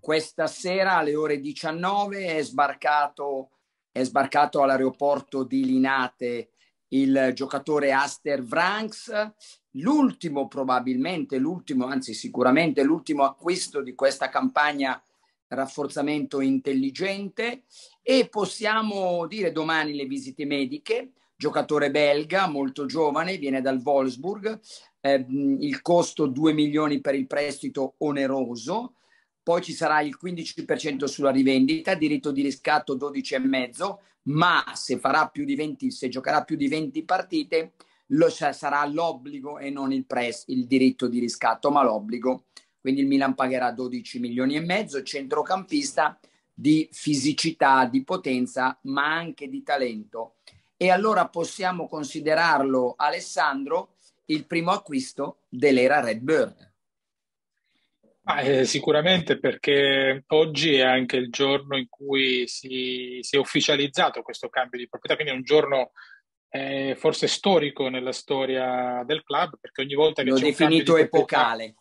Questa sera alle ore 19 è sbarcato, è sbarcato all'aeroporto di Linate il giocatore Aster Vranks, l'ultimo probabilmente, l'ultimo, anzi sicuramente l'ultimo acquisto di questa campagna rafforzamento intelligente e possiamo dire domani le visite mediche, giocatore belga molto giovane, viene dal Wolfsburg, eh, il costo 2 milioni per il prestito oneroso, poi ci sarà il 15% sulla rivendita, diritto di riscatto 12,5, ma se, farà più di 20, se giocherà più di 20 partite lo, sarà l'obbligo e non il, press, il diritto di riscatto, ma l'obbligo. Quindi il Milan pagherà 12 milioni e mezzo, centrocampista di fisicità, di potenza, ma anche di talento. E allora possiamo considerarlo, Alessandro, il primo acquisto dell'era Red Bird. Ah, eh, sicuramente perché oggi è anche il giorno in cui si, si, è ufficializzato questo cambio di proprietà, quindi è un giorno eh, forse storico nella storia del club, perché ogni volta che L'ho c'è definito epocale.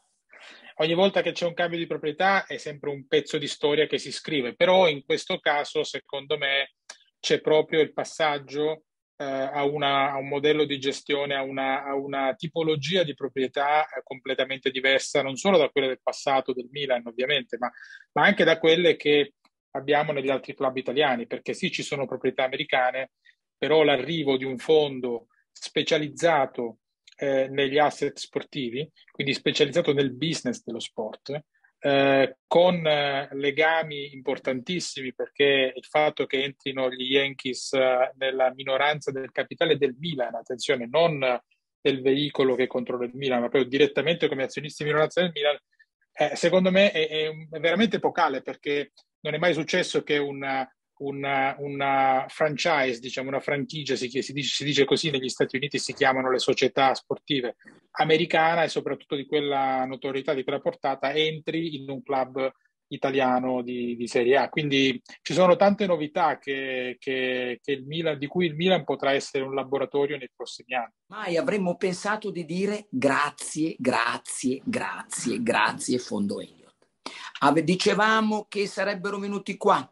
Ogni volta che c'è un cambio di proprietà è sempre un pezzo di storia che si scrive, però in questo caso, secondo me, c'è proprio il passaggio eh, a, una, a, un modello di gestione, a una, a una tipologia di proprietà eh, completamente diversa, non solo da quelle del passato del Milan, ovviamente, ma, ma anche da quelle che abbiamo negli altri club italiani, perché sì, ci sono proprietà americane, però l'arrivo di un fondo specializzato eh, negli asset sportivi, quindi specializzato nel business dello sport, eh, con eh, legami importantissimi perché il fatto che entrino gli Yankees eh, nella minoranza del capitale del Milan, attenzione, non del veicolo che controlla il Milan, ma proprio direttamente come azionisti di minoranza del Milan, eh, secondo me è, è, veramente epocale perché non è mai successo che una, una, una franchise, diciamo una franchigia, si, si, dice, si, dice, così negli Stati Uniti, si chiamano le società sportive americana e soprattutto di quella notorietà, di quella portata, entri in un club italiano di, di Serie A. Quindi ci sono tante novità che, che, che Milan, di cui il Milan potrà essere un laboratorio nei prossimi anni. Mai avremmo pensato di dire grazie, grazie, grazie, grazie Fondo Elliott. Dicevamo che sarebbero venuti qua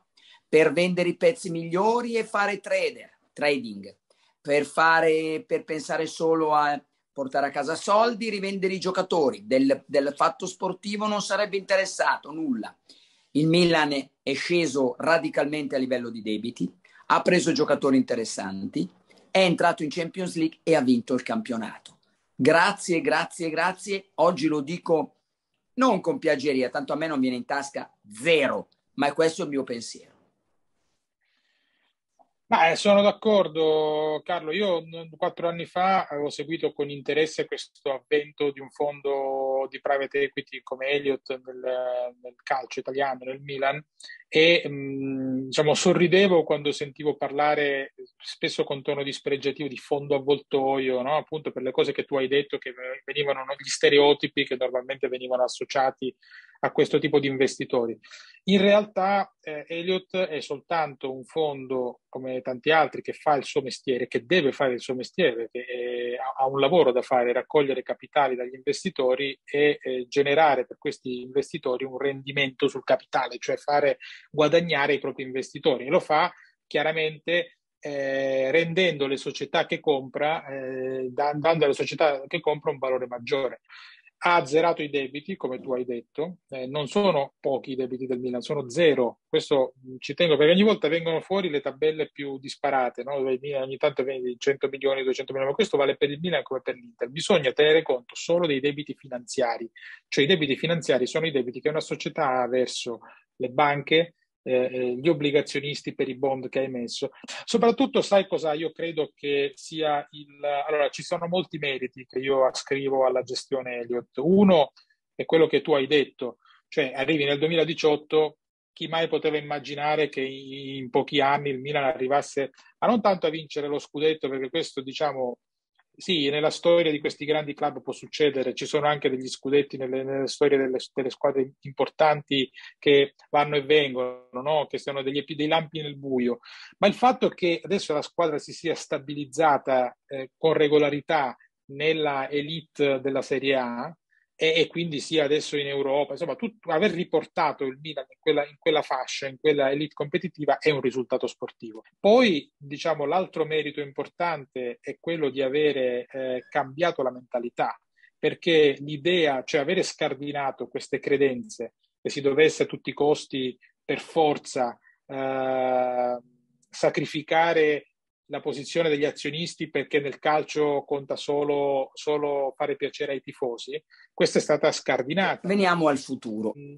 per vendere i pezzi migliori e fare trader, trading, per, fare, per pensare solo a portare a casa soldi, rivendere i giocatori. Del, del fatto sportivo non sarebbe interessato nulla. Il Milan è sceso radicalmente a livello di debiti, ha preso giocatori interessanti, è entrato in Champions League e ha vinto il campionato. Grazie, grazie, grazie. Oggi lo dico non con piaggeria, tanto a me non viene in tasca zero, ma è questo il mio pensiero. Ma, eh, sono d'accordo, Carlo. Io quattro anni fa avevo seguito con interesse questo avvento di un fondo di private equity come Elliott nel, nel calcio italiano, nel Milan, e mh, mm, diciamo, sorridevo quando sentivo parlare spesso con tono dispregiativo di fondo avvoltoio, no? appunto per le cose che tu hai detto, che venivano gli stereotipi che normalmente venivano associati a questo tipo di investitori. In realtà eh, Elliott è soltanto un fondo come tanti altri che fa il suo mestiere, che deve fare il suo mestiere, che è, ha un lavoro da fare, raccogliere capitali dagli investitori e eh, generare per questi investitori un rendimento sul capitale, cioè fare guadagnare i propri investitori. E lo fa chiaramente eh, rendendo le società che compra, eh, dando alle società che compra un valore maggiore ha azzerato i debiti, come tu hai detto, eh, non sono pochi i debiti del Milan, sono zero. Questo ci tengo perché ogni volta vengono fuori le tabelle più disparate, no? ogni tanto viene 100 milioni, 200 milioni, ma questo vale per il Milan come per l'Inter. Bisogna tenere conto solo dei debiti finanziari, cioè i debiti finanziari sono i debiti che una società ha verso le banche, eh, eh, gli obbligazionisti per i bond che hai messo. Soprattutto, sai cosa io credo che sia il. Allora, ci sono molti meriti che io ascrivo alla gestione Elliott. Uno è quello che tu hai detto, cioè arrivi nel 2018 chi mai poteva immaginare che in pochi anni il Milan arrivasse a non tanto a vincere lo scudetto, perché questo diciamo sì, nella storia di questi grandi club può succedere, ci sono anche degli scudetti nelle, nelle storie delle, delle, squadre importanti che vanno e vengono, no? che sono degli, dei lampi nel buio, ma il fatto che adesso la squadra si sia stabilizzata eh, con regolarità nella elite della Serie A e, e, quindi sia adesso in Europa, insomma, tut, aver riportato il Milan in quella, in quella, fascia, in quella elite competitiva è un risultato sportivo. Poi, diciamo, l'altro merito importante è quello di avere eh, cambiato la mentalità, perché l'idea, cioè avere scardinato queste credenze che si dovesse a tutti i costi per forza eh, sacrificare la posizione degli azionisti perché nel calcio conta solo, solo, fare piacere ai tifosi. Questa è stata scardinata. Veniamo al futuro. Mm,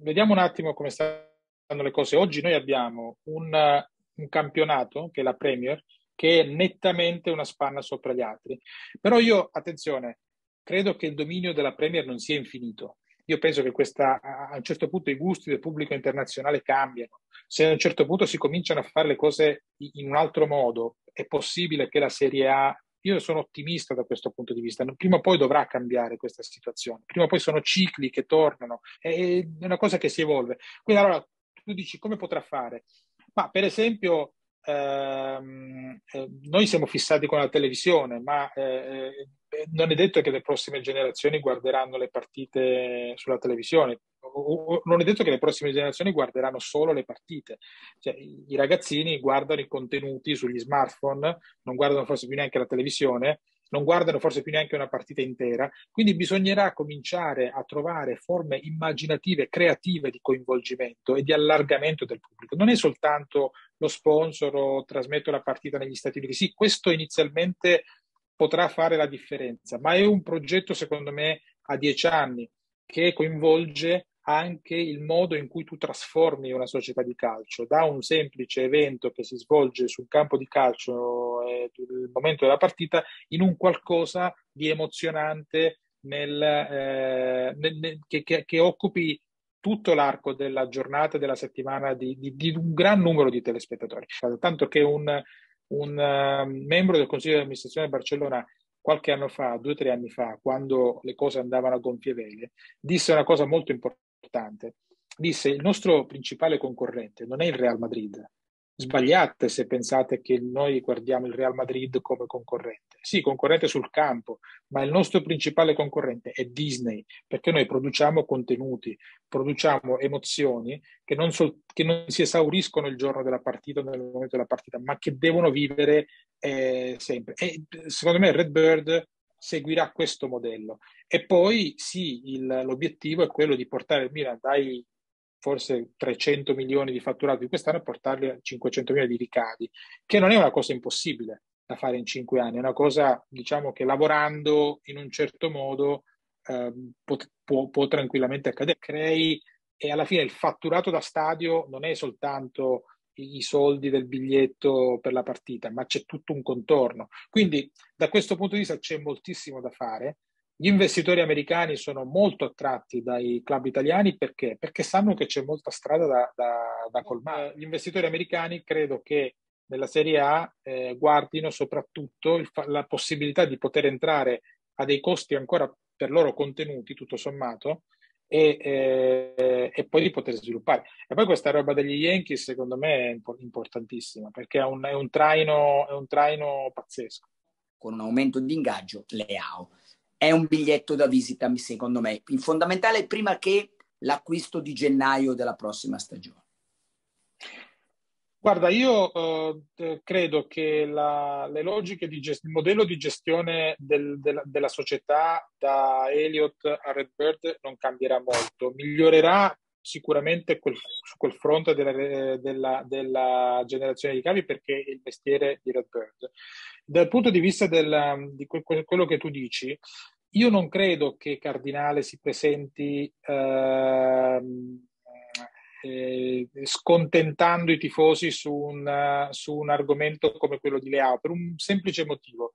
vediamo un attimo come stanno le cose. Oggi noi abbiamo un, un campionato, che è la Premier, che è nettamente una spanna sopra gli altri. Però io, attenzione, credo che il dominio della Premier non sia infinito. Io penso che questa, a un certo punto i gusti del pubblico internazionale cambiano. Se a un certo punto si cominciano a fare le cose in un altro modo, è possibile che la Serie A io sono ottimista da questo punto di vista. Prima o poi dovrà cambiare questa situazione. Prima o poi sono cicli che tornano, è una cosa che si evolve. Quindi allora tu dici come potrà fare? Ma per esempio ehm, eh, noi siamo fissati con la televisione, ma eh, eh, non è detto che le prossime generazioni guarderanno le partite sulla televisione, non è detto che le prossime generazioni guarderanno solo le partite. Cioè, I ragazzini guardano i contenuti sugli smartphone, non guardano forse più neanche la televisione, non guardano forse più neanche una partita intera, quindi bisognerà cominciare a trovare forme immaginative, creative di coinvolgimento e di allargamento del pubblico. Non è soltanto lo sponsor o trasmetto la partita negli Stati Uniti. Sì, questo inizialmente potrà fare la differenza, ma è un progetto secondo me a dieci anni che coinvolge anche il modo in cui tu trasformi una società di calcio da un semplice evento che si svolge sul campo di calcio eh, momento della partita in un qualcosa di emozionante nel, eh, nel, nel, che, che, che, occupi tutto l'arco della giornata della settimana di, di, di, un gran numero di telespettatori. Tanto che un, un uh, membro del Consiglio di amministrazione di Barcellona qualche anno fa, due o tre anni fa, quando le cose andavano a gonfie vele, disse una cosa molto importante. Disse il nostro principale concorrente non è il Real Madrid, sbagliate se pensate che noi guardiamo il Real Madrid come concorrente. Sì, concorrente sul campo, ma il nostro principale concorrente è Disney, perché noi produciamo contenuti, produciamo emozioni che non, sol- che non si esauriscono il giorno della partita o nel momento della partita, ma che devono vivere eh, sempre. E secondo me Redbird seguirà questo modello. E poi sì, il, l'obiettivo è quello di portare il Milan dai forse 300 milioni di fatturato di quest'anno e portarli a 500 milioni di ricavi, che non è una cosa impossibile da fare in cinque anni, è una cosa diciamo che lavorando in un certo modo eh, può, può, può, tranquillamente accadere. Crei e alla fine il fatturato da stadio non è soltanto i, i soldi del biglietto per la partita, ma c'è tutto un contorno. Quindi da questo punto di vista c'è moltissimo da fare gli investitori americani sono molto attratti dai club italiani perché? Perché sanno che c'è molta strada da, da, da colmare. Gli investitori americani credo che nella Serie A eh, guardino soprattutto il, la possibilità di poter entrare a dei costi ancora per loro contenuti, tutto sommato, e, eh, e, poi di poter sviluppare. E poi questa roba degli Yankees secondo me è importantissima perché è un, è un, traino, è un traino pazzesco. Con un aumento di ingaggio, Leao è un biglietto da visita, secondo me, il fondamentale prima che l'acquisto di gennaio della prossima stagione. Guarda, io eh, credo che la, le logiche di gest- il modello di gestione del, della, della, società da Elliott a Redbird non cambierà molto, migliorerà sicuramente quel, su quel fronte della, della, della, generazione di cavi perché è il mestiere di Redbird. Dal punto di vista del, di quello che tu dici, io non credo che Cardinale si presenti eh, eh, scontentando i tifosi su un, su un, argomento come quello di Leao, per un semplice motivo.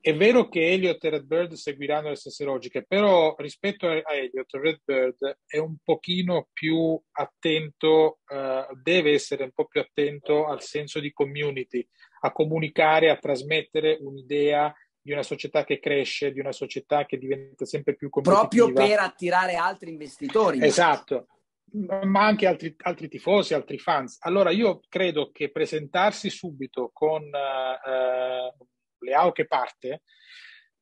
È vero che Elliott e Redbird seguiranno le stesse logiche, però rispetto a Elliott, Redbird è un pochino più attento, eh, deve essere un po' più attento al senso di community, a comunicare, a trasmettere un'idea di una società che cresce, di una società che diventa sempre più competitiva. Proprio per attirare altri investitori. Esatto, ma anche altri, altri tifosi, altri fans. Allora io credo che presentarsi subito con eh, Leao che parte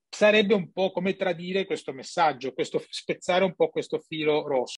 sarebbe un po' come tradire questo messaggio, questo, spezzare un po' questo filo rosso.